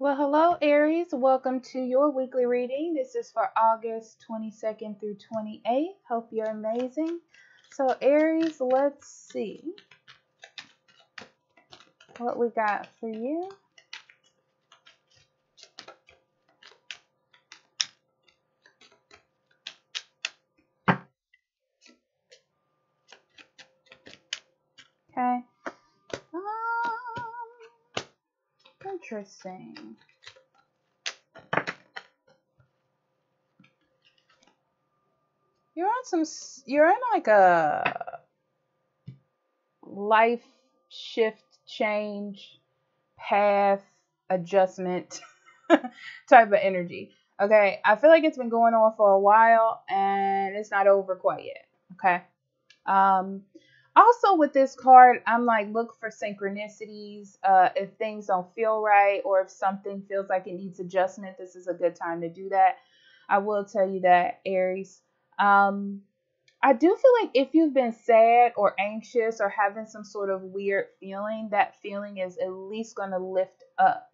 Well, hello, Aries. Welcome to your weekly reading. This is for August 22nd through 28th. Hope you're amazing. So, Aries, let's see what we got for you. Okay. Interesting. You're on some, you're in like a life shift, change, path, adjustment type of energy. Okay. I feel like it's been going on for a while and it's not over quite yet. Okay. Um, also with this card i'm like look for synchronicities uh, if things don't feel right or if something feels like it needs adjustment this is a good time to do that. I will tell you that aries. Um, i do feel like if you've been sad or anxious or having some sort of weird feeling that feeling is at least going to lift up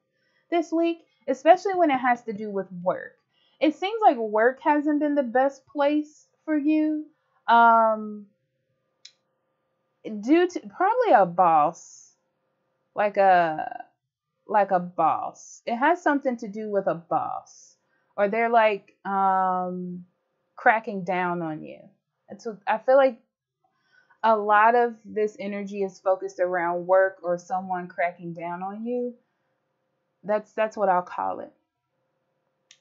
this week especially when it has to do with work. It seems like work hasn't been the best place for you um due to probably a boss, like a like a boss. It has something to do with a boss, or they're like um, cracking down on you. And so I feel like a lot of this energy is focused around work or someone cracking down on you. That's that's what I'll call it.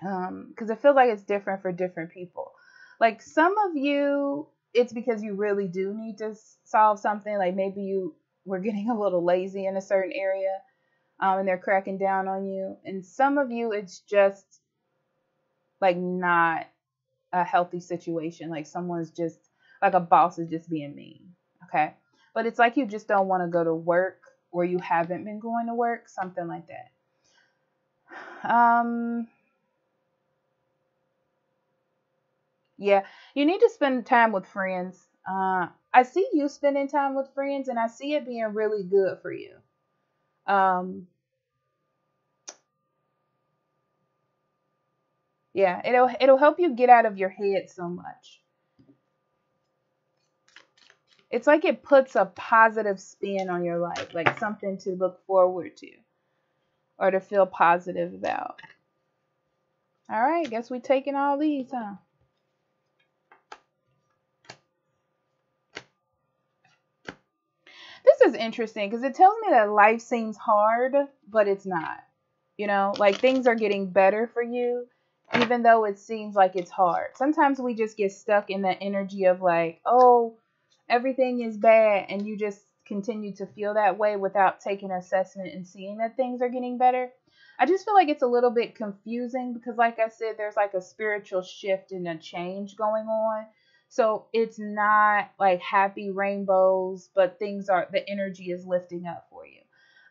Um, because I feel like it's different for different people. Like some of you it's because you really do need to solve something. Like maybe you were getting a little lazy in a certain area um, and they're cracking down on you. And some of you, it's just like not a healthy situation. Like someone's just, like a boss is just being mean. Okay. But it's like you just don't want to go to work or you haven't been going to work, something like that. Um, Yeah, you need to spend time with friends. Uh, I see you spending time with friends, and I see it being really good for you. Um, yeah, it'll it'll help you get out of your head so much. It's like it puts a positive spin on your life, like something to look forward to or to feel positive about. All right, guess we taking all these, huh? this is interesting because it tells me that life seems hard, but it's not. You know, like things are getting better for you, even though it seems like it's hard. Sometimes we just get stuck in the energy of like, oh, everything is bad, and you just continue to feel that way without taking assessment and seeing that things are getting better. I just feel like it's a little bit confusing because, like I said, there's like a spiritual shift and a change going on so it's not like happy rainbows, but things are the energy is lifting up for you.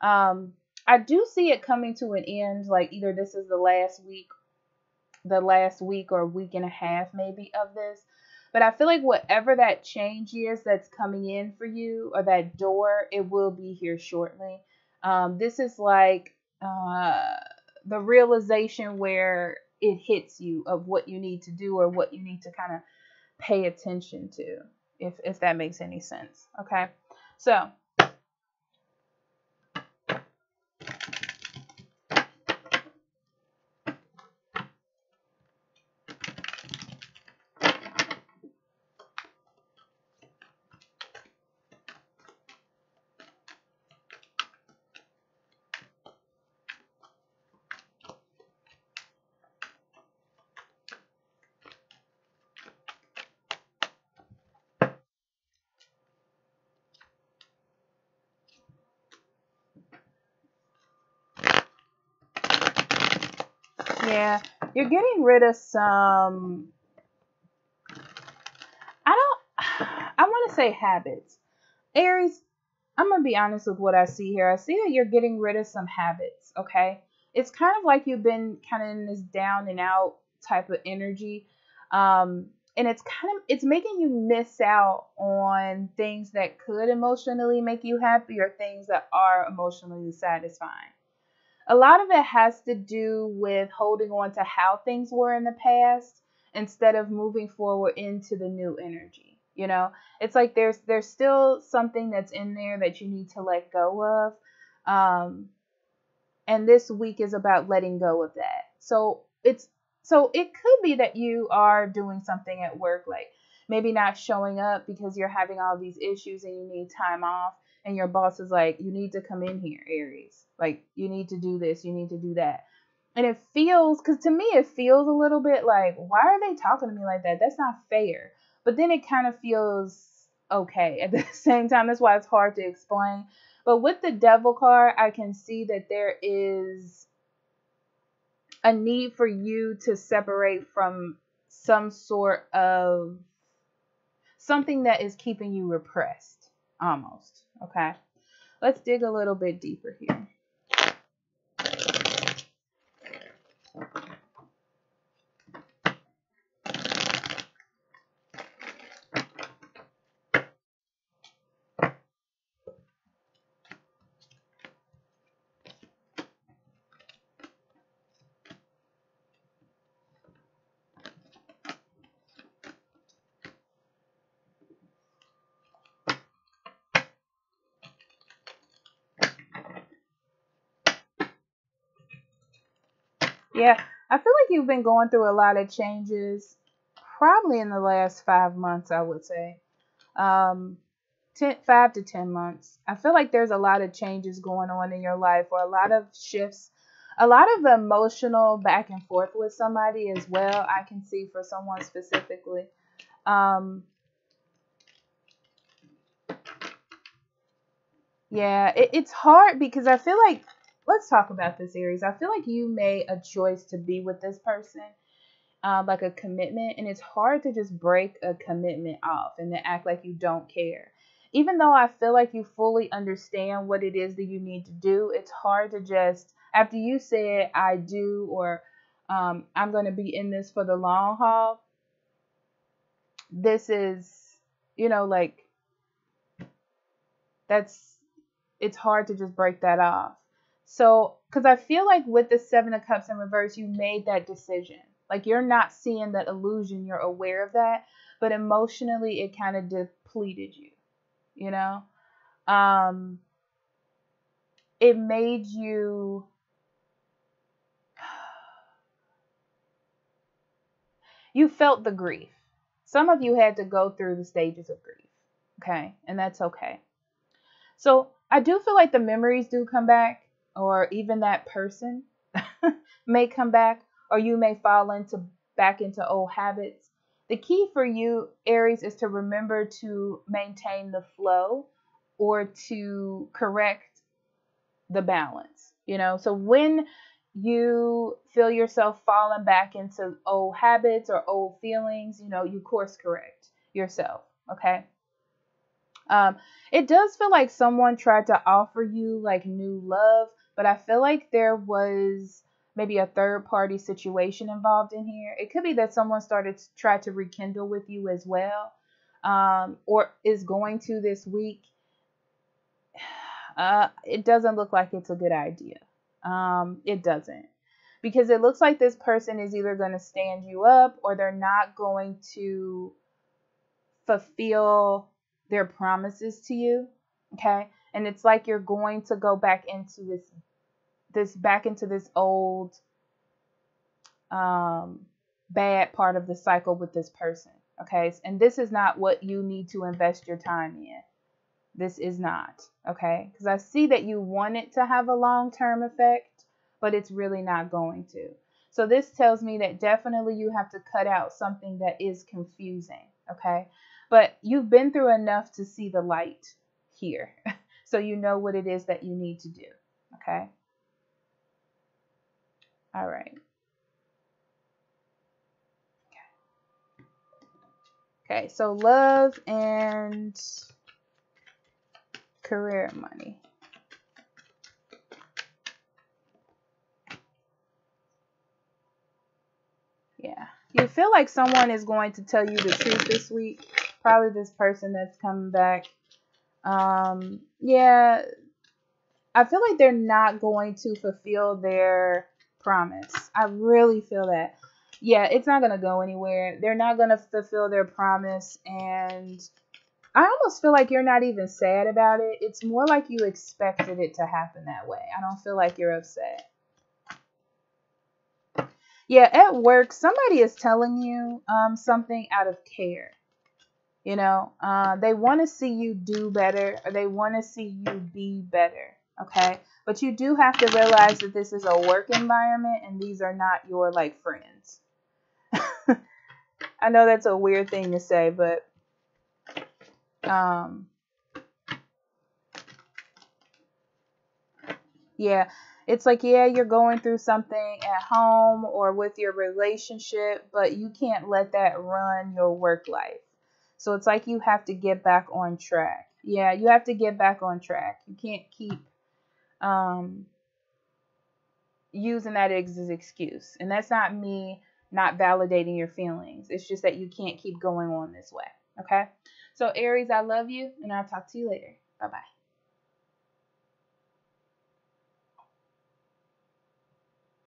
Um, I do see it coming to an end, like either this is the last week, the last week or week and a half maybe of this. But I feel like whatever that change is that's coming in for you or that door, it will be here shortly. Um, this is like uh, the realization where it hits you of what you need to do or what you need to kind of pay attention to, if, if that makes any sense. Okay. So Yeah, you're getting rid of some. I don't. I want to say habits. Aries, I'm going to be honest with what I see here. I see that you're getting rid of some habits, okay? It's kind of like you've been kind of in this down and out type of energy. Um, and it's kind of it's making you miss out on things that could emotionally make you happy or things that are emotionally satisfying. A lot of it has to do with holding on to how things were in the past instead of moving forward into the new energy. You know, it's like there's there's still something that's in there that you need to let go of. Um, and this week is about letting go of that. So it's so it could be that you are doing something at work like maybe not showing up because you're having all these issues and you need time off and your boss is like you need to come in here Aries. Like you need to do this, you need to do that. And it feels cuz to me it feels a little bit like why are they talking to me like that? That's not fair. But then it kind of feels okay at the same time. That's why it's hard to explain. But with the devil card, I can see that there is a need for you to separate from some sort of something that is keeping you repressed almost okay. Let's dig a little bit deeper here Yeah, I feel like you've been going through a lot of changes, probably in the last five months, I would say. Um, ten, five to 10 months. I feel like there's a lot of changes going on in your life or a lot of shifts, a lot of emotional back and forth with somebody as well. I can see for someone specifically. Um, yeah, it, it's hard because I feel like let's talk about this Aries. I feel like you made a choice to be with this person, uh, like a commitment, and it's hard to just break a commitment off and then act like you don't care. Even though I feel like you fully understand what it is that you need to do, it's hard to just after you said I do or um, I'm going to be in this for the long haul. This is, you know, like that's it's hard to just break that off. So, because I feel like with the Seven of Cups in reverse, you made that decision. Like you're not seeing that illusion, you're aware of that, but emotionally it kind of depleted you, you know? Um, it made you. You felt the grief. Some of you had to go through the stages of grief, okay? And that's okay. So I do feel like the memories do come back or even that person may come back or you may fall into back into old habits. The key for you, Aries, is to remember to maintain the flow or to correct the balance. You know, so when you feel yourself falling back into old habits or old feelings, you know, you course correct yourself. Okay. Um, it does feel like someone tried to offer you like new love, but I feel like there was maybe a third party situation involved in here. It could be that someone started to try to rekindle with you as well, um, or is going to this week. Uh, it doesn't look like it's a good idea. Um, it doesn't. Because it looks like this person is either going to stand you up or they're not going to fulfill their promises to you. Okay? And it's like you're going to go back into this this back into this old um bad part of the cycle with this person okay? And this is not what you need to invest your time in. This is not okay? Because i see that you want it to have a long-term effect but it's really not going to. So this tells me that definitely you have to cut out something that is confusing okay but you've been through enough to see the light here so you know what it is that you need to do. Okay? All right. Okay. So love and career money. Yeah. You feel like someone is going to tell you the truth this week. Probably this person that's coming back um, yeah, I feel like they're not going to fulfill their promise. I really feel that. Yeah, it's not going to go anywhere. They're not going to fulfill their promise. And I almost feel like you're not even sad about it. It's more like you expected it to happen that way. I don't feel like you're upset. Yeah, at work, somebody is telling you um, something out of care. You know, uh, they want to see you do better or they want to see you be better. Okay. But you do have to realize that this is a work environment and these are not your like friends. I know that's a weird thing to say, but um, yeah, it's like, yeah, you're going through something at home or with your relationship, but you can't let that run your work life. So it's like you have to get back on track. Yeah, you have to get back on track. You can't keep um, using that as an excuse. And that's not me not validating your feelings. It's just that you can't keep going on this way. Okay? So, Aries, I love you, and I'll talk to you later. Bye bye.